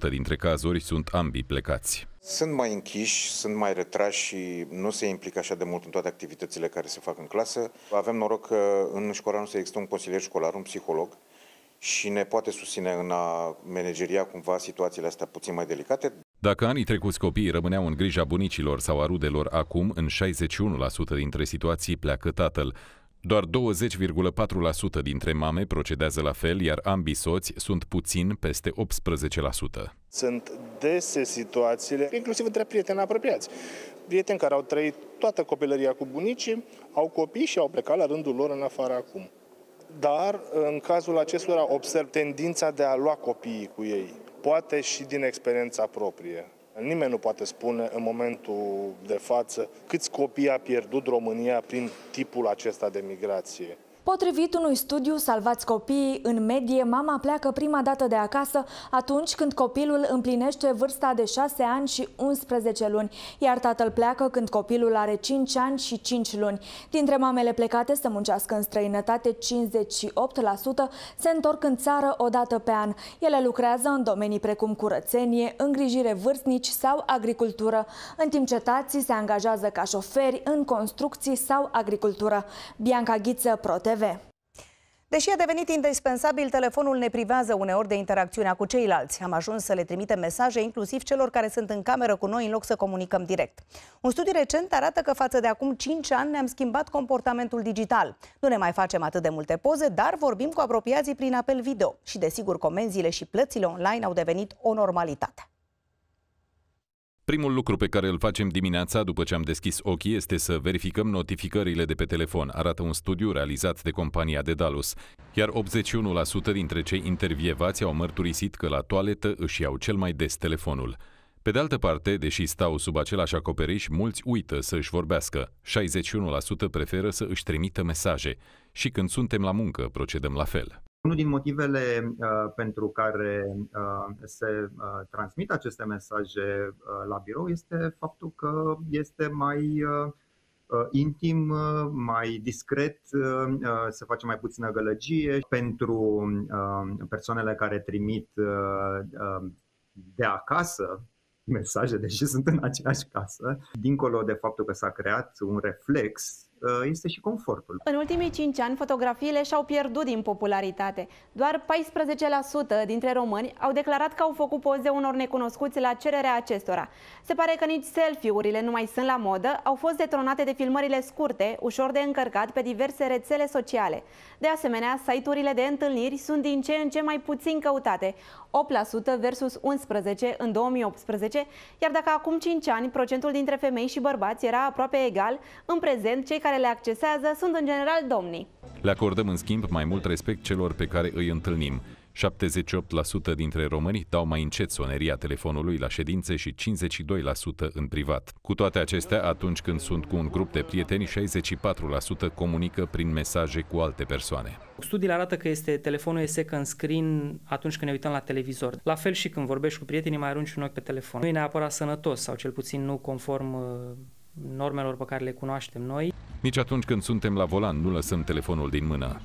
50% dintre cazuri sunt ambii plecați. Sunt mai închiși, sunt mai retrași și nu se implică așa de mult în toate activitățile care se fac în clasă. Avem noroc că în școala noastră există un consilier școlar, un psiholog, și ne poate susține în a manageria cumva situațiile astea puțin mai delicate. Dacă anii trecuți copiii rămâneau în grija bunicilor sau a rudelor, acum, în 61% dintre situații, pleacă tatăl. Doar 20,4% dintre mame procedează la fel, iar ambii soți sunt puțin peste 18%. Sunt dese situațiile, inclusiv între prieteni apropiați. Prieteni care au trăit toată copilăria cu bunicii, au copii și au plecat la rândul lor în afară acum. Dar, în cazul acestora, observ tendința de a lua copiii cu ei poate și din experiența proprie. Nimeni nu poate spune în momentul de față câți copii a pierdut România prin tipul acesta de migrație. Potrivit unui studiu Salvați copiii, în medie mama pleacă prima dată de acasă atunci când copilul împlinește vârsta de 6 ani și 11 luni, iar tatăl pleacă când copilul are 5 ani și 5 luni. Dintre mamele plecate să muncească în străinătate, 58% se întorc în țară o dată pe an. Ele lucrează în domenii precum curățenie, îngrijire vârstnici sau agricultură, în timp ce tații se angajează ca șoferi în construcții sau agricultură. Bianca Ghiță, ProTV. Deși a devenit indispensabil, telefonul ne privează uneori de interacțiunea cu ceilalți. Am ajuns să le trimitem mesaje, inclusiv celor care sunt în cameră cu noi, în loc să comunicăm direct. Un studiu recent arată că față de acum 5 ani ne-am schimbat comportamentul digital. Nu ne mai facem atât de multe poze, dar vorbim cu apropiații prin apel video. Și desigur, comenzile și plățile online au devenit o normalitate. Primul lucru pe care îl facem dimineața după ce am deschis ochii este să verificăm notificările de pe telefon, arată un studiu realizat de compania de Dalus. Iar 81% dintre cei intervievați au mărturisit că la toaletă își iau cel mai des telefonul. Pe de altă parte, deși stau sub același acoperiș, mulți uită să își vorbească. 61% preferă să își trimită mesaje. Și când suntem la muncă, procedăm la fel. Unul din motivele uh, pentru care uh, se uh, transmit aceste mesaje uh, la birou este faptul că este mai uh, uh intim, uh, mai discret, uh, uh, se face mai puțină gălăgie. Pentru uh, persoanele care trimit uh, uh, de acasă mesaje, deși sunt în aceeași casă, dincolo de faptul că s-a creat un reflex Uh, este și confortul. În ultimii 5 ani, fotografiile și-au pierdut din popularitate. Doar 14% dintre români au declarat că au făcut poze unor necunoscuți la cererea acestora. Se pare că nici selfie-urile nu mai sunt la modă, au fost detronate de filmările scurte, ușor de încărcat pe diverse rețele sociale. De asemenea, site-urile de întâlniri sunt din ce în ce mai puțin căutate, 8% versus 11% în 2018, iar dacă acum 5 ani procentul dintre femei și bărbați era aproape egal, în prezent cei care care le accesează sunt în general domnii. Le acordăm în schimb mai mult respect celor pe care îi întâlnim. 78% dintre români dau mai încet soneria telefonului la ședințe și 52% în privat. Cu toate acestea, atunci când sunt cu un grup de prieteni, 64% comunică prin mesaje cu alte persoane. Studiile arată că este telefonul e second screen atunci când ne uităm la televizor. La fel și când vorbești cu prietenii, mai arunci un ochi pe telefon. Nu e neapărat sănătos sau cel puțin nu conform uh, normelor pe care le cunoaștem noi. Nici atunci când suntem la volan nu lăsăm telefonul din mână.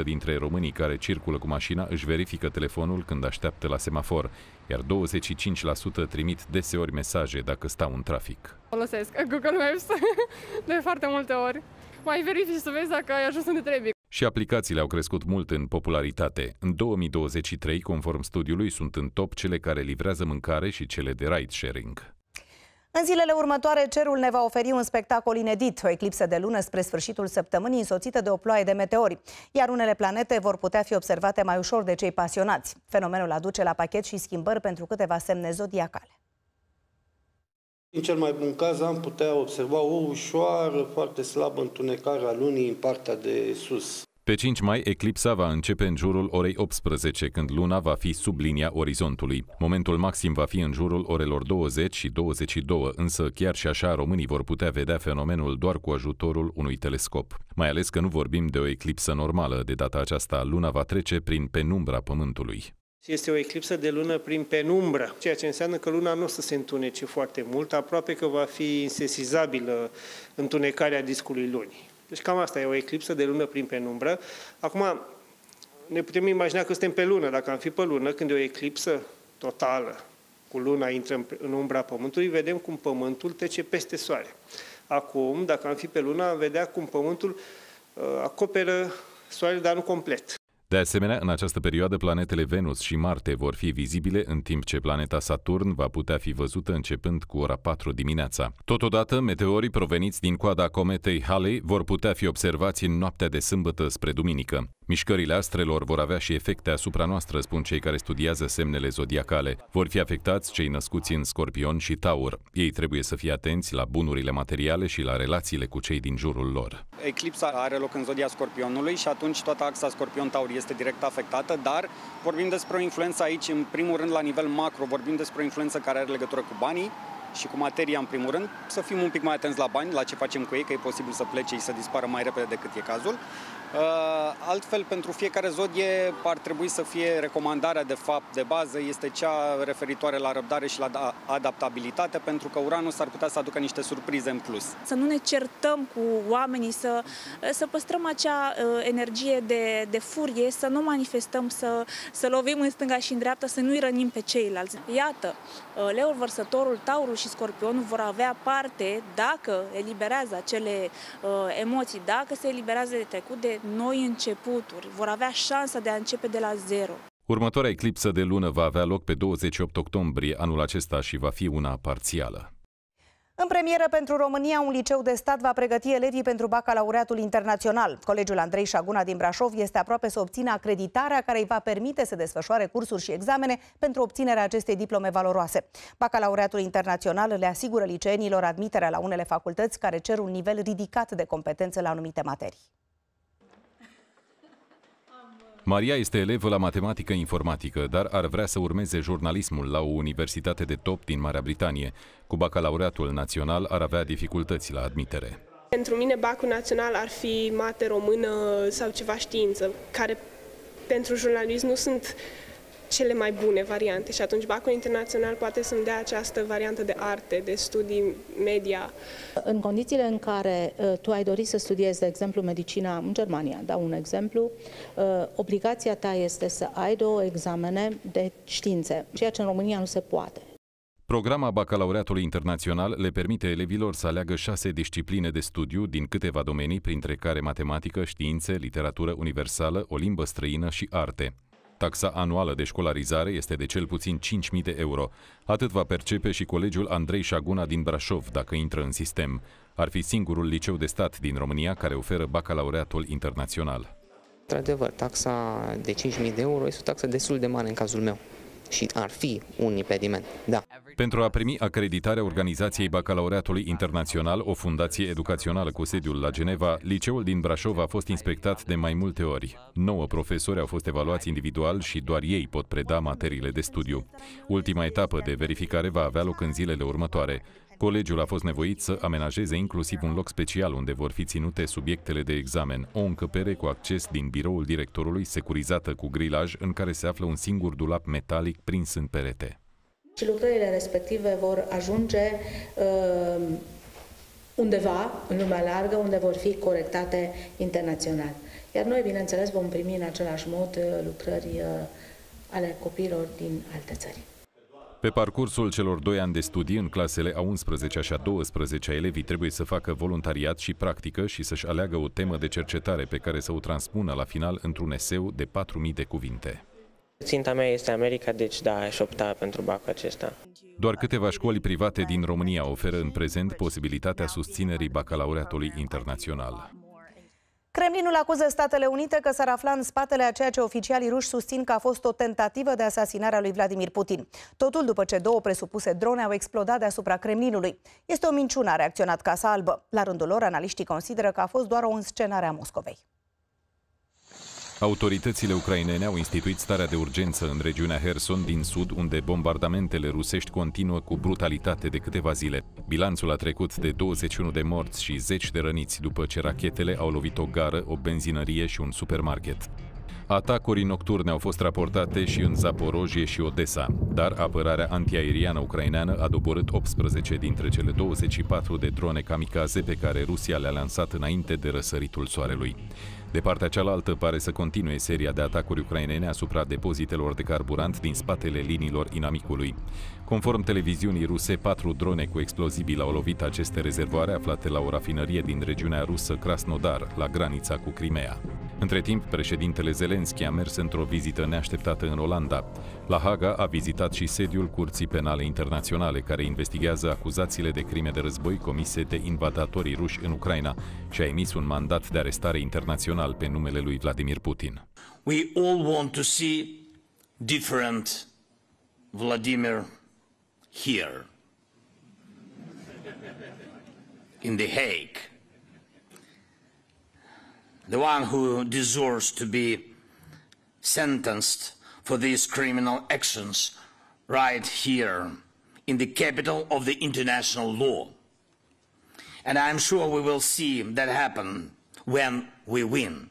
29% dintre românii care circulă cu mașina își verifică telefonul când așteaptă la semafor, iar 25% trimit deseori mesaje dacă stau în trafic. Folosesc Google Maps (laughs) de foarte multe ori. Mai verifici să vezi dacă ai ajuns unde trebuie. Și aplicațiile au crescut mult în popularitate. În 2023, conform studiului, sunt în top cele care livrează mâncare și cele de ride sharing. În zilele următoare, cerul ne va oferi un spectacol inedit, o eclipsă de lună spre sfârșitul săptămânii însoțită de o ploaie de meteori, iar unele planete vor putea fi observate mai ușor de cei pasionați. Fenomenul aduce la pachet și schimbări pentru câteva semne zodiacale. În cel mai bun caz am putea observa o ușoară, foarte slabă întunecare a lunii în partea de sus. Pe 5 mai, eclipsa va începe în jurul orei 18, când luna va fi sub linia orizontului. Momentul maxim va fi în jurul orelor 20 și 22, însă chiar și așa românii vor putea vedea fenomenul doar cu ajutorul unui telescop. Mai ales că nu vorbim de o eclipsă normală, de data aceasta luna va trece prin penumbra Pământului. Este o eclipsă de lună prin penumbră, ceea ce înseamnă că luna nu o să se întunece foarte mult, aproape că va fi insesizabilă întunecarea discului lunii. Deci cam asta e o eclipsă de lună prin penumbră. Acum, ne putem imagina că suntem pe lună. Dacă am fi pe lună, când e o eclipsă totală, cu luna intră în umbra Pământului, vedem cum Pământul trece peste Soare. Acum, dacă am fi pe lună, am vedea cum Pământul uh, acoperă Soarele, dar nu complet. De asemenea, în această perioadă, planetele Venus și Marte vor fi vizibile, în timp ce planeta Saturn va putea fi văzută începând cu ora 4 dimineața. Totodată, meteorii proveniți din coada cometei Halley vor putea fi observați în noaptea de sâmbătă spre duminică. Mișcările astrelor vor avea și efecte asupra noastră, spun cei care studiază semnele zodiacale. Vor fi afectați cei născuți în Scorpion și Taur. Ei trebuie să fie atenți la bunurile materiale și la relațiile cu cei din jurul lor. Eclipsa are loc în zodia Scorpionului și atunci toată axa Scorpion-Taur este direct afectată, dar vorbim despre o influență aici, în primul rând la nivel macro, vorbim despre o influență care are legătură cu banii, și cu materia în primul rând, să fim un pic mai atenți la bani, la ce facem cu ei, că e posibil să plece și să dispară mai repede decât e cazul. Uh, altfel, pentru fiecare zodie ar trebui să fie recomandarea de fapt de bază, este cea referitoare la răbdare și la da, adaptabilitate, pentru că Uranus ar putea să aducă niște surprize în plus. Să nu ne certăm cu oamenii, să, să păstrăm acea uh, energie de, de furie, să nu manifestăm, să, să lovim în stânga și în dreapta, să nu-i rănim pe ceilalți. Iată, uh, Leul Vărsătorul, Taurul și Scorpionul vor avea parte, dacă eliberează acele uh, emoții, dacă se eliberează de trecut, de noi începuturi, vor avea șansa de a începe de la zero. Următoarea eclipsă de lună va avea loc pe 28 octombrie anul acesta și va fi una parțială. În premieră pentru România, un liceu de stat va pregăti elevii pentru bacalaureatul internațional. Colegiul Andrei Șaguna din Brașov este aproape să obțină acreditarea care îi va permite să desfășoare cursuri și examene pentru obținerea acestei diplome valoroase. Bacalaureatul internațional le asigură liceenilor admiterea la unele facultăți care cer un nivel ridicat de competență la anumite materii. Maria este elevă la matematică informatică, dar ar vrea să urmeze jurnalismul la o universitate de top din Marea Britanie. Cu bacalaureatul național ar avea dificultăți la admitere. Pentru mine bacul național ar fi mate română sau ceva știință, care pentru jurnalism nu sunt cele mai bune variante și atunci Bacul Internațional poate să-mi dea această variantă de arte, de studii media. În condițiile în care uh, tu ai dori să studiezi, de exemplu, medicina în Germania, dau un exemplu, uh, obligația ta este să ai două examene de științe, ceea ce în România nu se poate. Programa bacalaureatului internațional le permite elevilor să aleagă șase discipline de studiu din câteva domenii, printre care matematică, științe, literatură universală, o limbă străină și arte. Taxa anuală de școlarizare este de cel puțin 5.000 de euro. Atât va percepe și colegiul Andrei Șaguna din Brașov dacă intră în sistem. Ar fi singurul liceu de stat din România care oferă bacalaureatul internațional. Într-adevăr, taxa de 5.000 de euro este o taxă destul de mare în cazul meu și ar fi un impediment, da. Pentru a primi acreditarea Organizației Bacalaureatului Internațional, o fundație educațională cu sediul la Geneva, liceul din Brașov a fost inspectat de mai multe ori. Nouă profesori au fost evaluați individual și doar ei pot preda materiile de studiu. Ultima etapă de verificare va avea loc în zilele următoare. Colegiul a fost nevoit să amenajeze inclusiv un loc special unde vor fi ținute subiectele de examen, o încăpere cu acces din biroul directorului, securizată cu grilaj, în care se află un singur dulap metalic prins în perete. Și lucrările respective vor ajunge uh, undeva în lumea largă, unde vor fi corectate internațional. Iar noi, bineînțeles, vom primi în același mod uh, lucrări uh, ale copiilor din alte țări. Pe parcursul celor doi ani de studii în clasele a 11 și a 12 elevii trebuie să facă voluntariat și practică și să-și aleagă o temă de cercetare pe care să o transpună la final într-un eseu de 4.000 de cuvinte. Ținta mea este America, deci da, aș opta pentru bacul acesta. Doar câteva școli private din România oferă în prezent posibilitatea susținerii bacalaureatului internațional. Kremlinul acuză Statele Unite că s-ar afla în spatele a ceea ce oficialii ruși susțin că a fost o tentativă de asasinare a lui Vladimir Putin. Totul după ce două presupuse drone au explodat deasupra Kremlinului. Este o minciună, a reacționat Casa Albă. La rândul lor, analiștii consideră că a fost doar o înscenare a Moscovei. Autoritățile ucrainene au instituit starea de urgență în regiunea Herson din sud, unde bombardamentele rusești continuă cu brutalitate de câteva zile. Bilanțul a trecut de 21 de morți și 10 de răniți după ce rachetele au lovit o gară, o benzinărie și un supermarket. Atacuri nocturne au fost raportate și în Zaporojie și Odessa, dar apărarea antiaeriană ucraineană a doborât 18 dintre cele 24 de drone kamikaze pe care Rusia le-a lansat înainte de răsăritul soarelui. De partea cealaltă pare să continue seria de atacuri ucrainene asupra depozitelor de carburant din spatele liniilor inamicului. Conform televiziunii ruse, patru drone cu explozibili au lovit aceste rezervoare aflate la o rafinărie din regiunea rusă Krasnodar, la granița cu Crimea. Între timp, președintele Zelenski a mers într-o vizită neașteptată în Olanda. La Haga a vizitat și sediul Curții Penale Internaționale, care investigează acuzațiile de crime de război comise de invadatorii ruși în Ucraina și a emis un mandat de arestare internațional pe numele lui Vladimir Putin. We all want to see different Vladimir here in The Hague. The one who deserves to be sentenced for these criminal actions right here in the capital of the international law. And I'm sure we will see that happen when we win.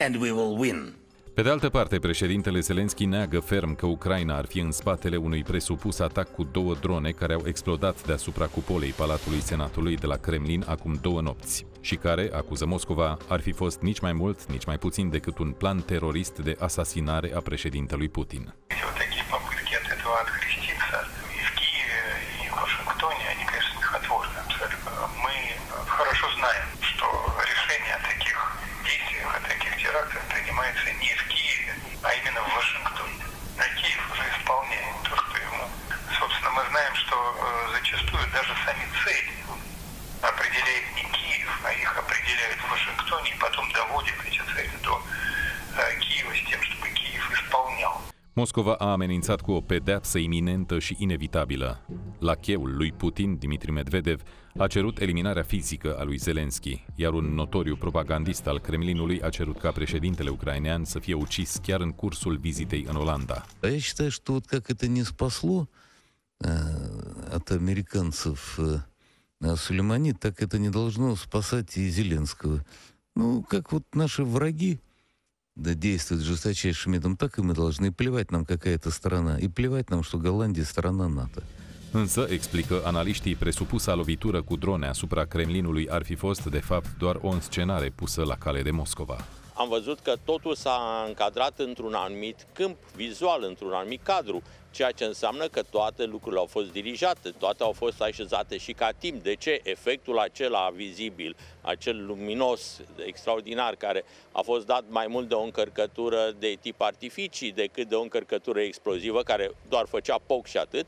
And we will win. Pe de altă parte, președintele Zelenski neagă ferm că Ucraina ar fi în spatele unui presupus atac cu două drone care au explodat deasupra cupolei Palatului Senatului de la Kremlin acum două nopți și care, acuză Moscova, ar fi fost nici mai mult, nici mai puțin decât un plan terorist de asasinare a președintelui Putin. Moscova a amenințat cu o pedeapsă iminentă și inevitabilă. La cheul lui Putin, Dimitri Medvedev, a cerut eliminarea fizică a lui Zelensky, iar un notoriu propagandist al Kremlinului a cerut ca președintele ucrainean să fie ucis chiar în cursul vizitei în Olanda. Я считаю, что вот как это не спасло э, от американцев э, Сулеймани, так это не должно спасать и Зеленского. Ну, как вот наши враги да, действуют жесточайшим методом, так и мы должны. И плевать нам, какая это страна. И плевать нам, что Голландия страна НАТО. Însă, explică analiștii, presupusa lovitură cu drone asupra Kremlinului ar fi fost, de fapt, doar o înscenare pusă la cale de Moscova. Am văzut că totul s-a încadrat într-un anumit câmp vizual, într-un anumit cadru, ceea ce înseamnă că toate lucrurile au fost dirijate, toate au fost așezate și ca timp. De ce? Efectul acela vizibil, acel luminos extraordinar care a fost dat mai mult de o încărcătură de tip artificii decât de o încărcătură explozivă care doar făcea poc și atât,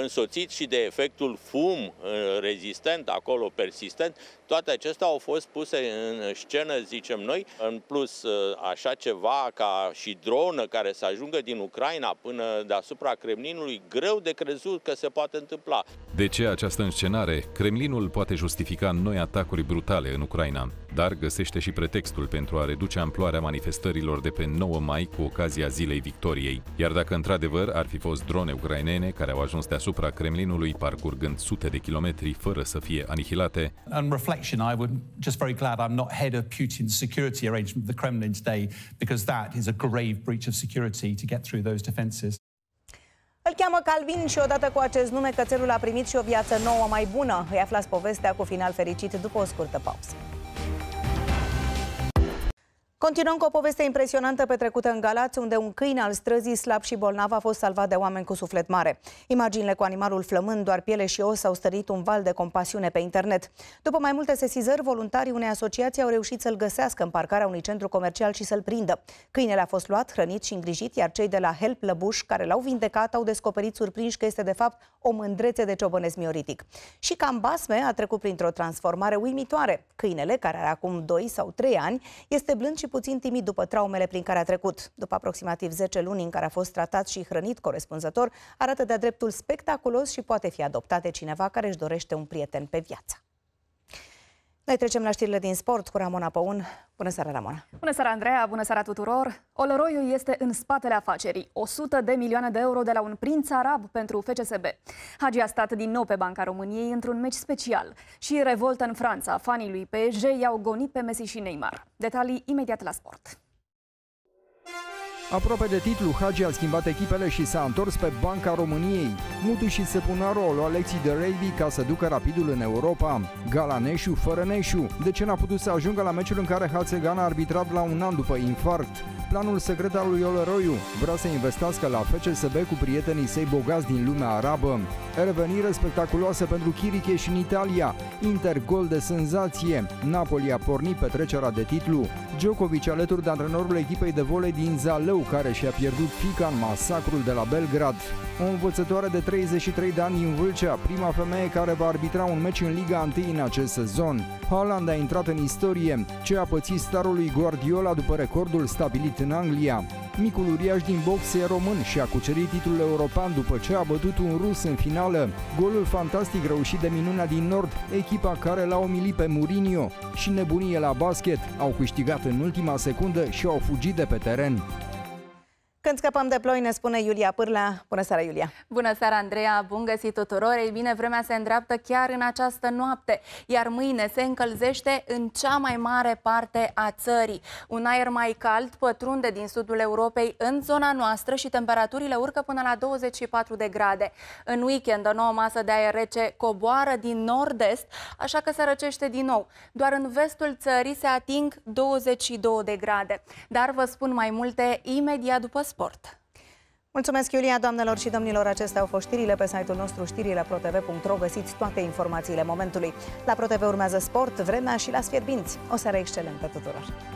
însoțit și de efectul fum uh, rezistent, acolo persistent, toate acestea au fost puse în scenă, zicem noi. În plus, uh, așa ceva ca și dronă care să ajungă din Ucraina până deasupra Kremlinului, greu de crezut că se poate întâmpla. De ce această înscenare? Kremlinul poate justifica noi atacuri brutale în Ucraina, dar găsește și pretextul pentru a reduce amploarea manifestărilor de pe 9 mai cu ocazia Zilei Victoriei. Iar dacă într-adevăr ar fi fost drone ucrainene care au ajuns deasupra Kremlinului parcurgând sute de kilometri fără să fie anihilate, On reflection, I would just very glad I'm not head of Putin's security arrangement at the Kremlin today, because that is a grave breach of security to get through those defences. Îl cheamă Calvin și odată cu acest nume cățelul a primit și o viață nouă mai bună. Îi aflați povestea cu final fericit după o scurtă pauză. Continuăm cu o poveste impresionantă petrecută în Galați, unde un câine al străzii slab și bolnav a fost salvat de oameni cu suflet mare. Imaginile cu animalul flămând, doar piele și os, au stărit un val de compasiune pe internet. După mai multe sesizări, voluntarii unei asociații au reușit să-l găsească în parcarea unui centru comercial și să-l prindă. Câinele a fost luat, hrănit și îngrijit, iar cei de la Help Lăbuș, care l-au vindecat, au descoperit surprinși că este de fapt o mândrețe de ciobănesc mioritic. Și cam basme a trecut printr-o transformare uimitoare. Câinele, care are acum 2 sau 3 ani, este blând și puțin timid după traumele prin care a trecut. După aproximativ 10 luni în care a fost tratat și hrănit corespunzător, arată de-a dreptul spectaculos și poate fi adoptat de cineva care își dorește un prieten pe viață. Noi trecem la știrile din sport cu Ramona Păun. Bună seara, Ramona! Bună seara, Andreea! Bună seara tuturor! Oloroiu este în spatele afacerii. 100 de milioane de euro de la un prinț arab pentru FCSB. Hagi a stat din nou pe banca României într-un meci special. Și revoltă în Franța. Fanii lui PSG i-au gonit pe Messi și Neymar. Detalii imediat la sport. Aproape de titlu, Hagi a schimbat echipele și s-a întors pe banca României. Mutu și Sepunaro au luat lecții de rugby ca să ducă rapidul în Europa. Gala Neșu fără Neșu. De ce n-a putut să ajungă la meciul în care Hațegan a arbitrat la un an după infarct? Planul secret al lui Oloroiu vrea să investească la FCSB cu prietenii săi bogați din lumea arabă. Revenire spectaculoasă pentru Chiriche și în Italia. Inter gol de senzație. Napoli a pornit petrecerea de titlu. Djokovic alături de antrenorul echipei de volei din Zalău, care și-a pierdut fica în masacrul de la Belgrad. O învățătoare de 33 de ani din Vâlcea, prima femeie care va arbitra un meci în Liga 1 în acest sezon. Haaland a intrat în istorie, ce a pățit starul lui Guardiola după recordul stabilit în Anglia. Micul uriaș din box e român și a cucerit titlul european după ce a bătut un rus în finală. Golul fantastic reușit de minunea din Nord, echipa care l-a umilit pe Mourinho și nebunie la basket, au câștigat în ultima secundă și au fugit de pe teren. Când scăpăm de ploi, ne spune Iulia Pârla. Bună seara, Iulia! Bună seara, Andreea! Bun găsit tuturor! Ei bine, vremea se îndreaptă chiar în această noapte, iar mâine se încălzește în cea mai mare parte a țării. Un aer mai cald pătrunde din sudul Europei în zona noastră și temperaturile urcă până la 24 de grade. În weekend, o nouă masă de aer rece coboară din nord-est, așa că se răcește din nou. Doar în vestul țării se ating 22 de grade. Dar vă spun mai multe imediat după sport. Mulțumesc, Iulia, doamnelor și domnilor, acestea au fost știrile pe site-ul nostru, știrile protv.ro, găsiți toate informațiile momentului. La ProTV urmează sport, vremea și la sfierbinți. O seară excelentă tuturor!